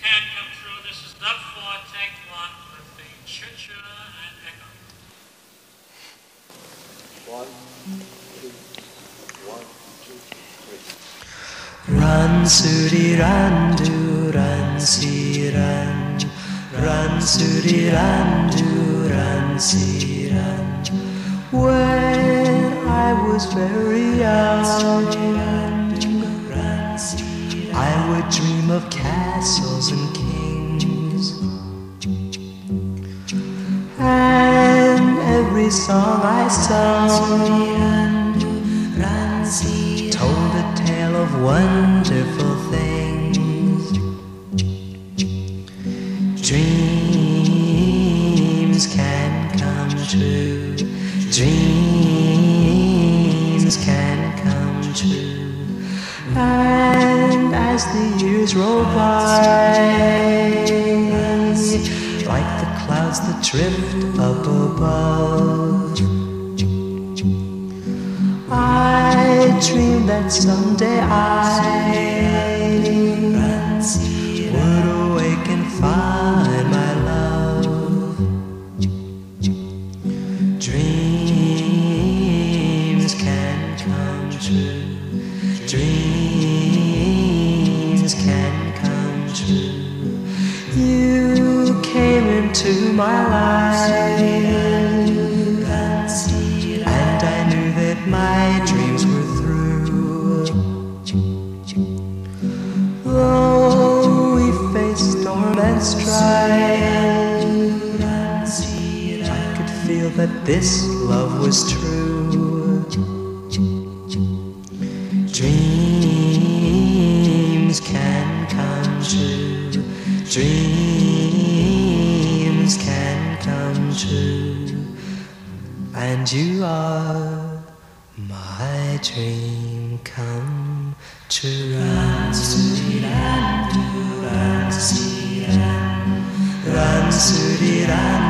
can come true. This is dub four, take one with the church and echo. One, two, one, two, three. Run, Suri, run, do, run, see, run. Run, Suri, run, do, run, see, run. When I was very young, I would dream of castles and kings. And every song I sung told a tale of wonderful things. Dreams can come true. Dreams can come true. As the years roll by, like the clouds that drift up above. I dream that someday I would awake and find my love. Dreams can come true. Dreams into my life. And I knew that my dreams were through. Though we faced storm and strife, I could feel that this love was true. Dreams can come true. Dreams dreams can come true, and you are my dream come true. Run, run,